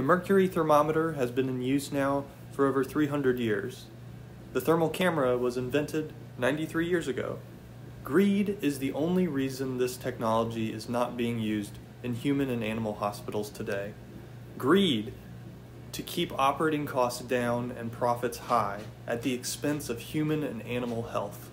The mercury thermometer has been in use now for over 300 years. The thermal camera was invented 93 years ago. Greed is the only reason this technology is not being used in human and animal hospitals today. Greed to keep operating costs down and profits high at the expense of human and animal health.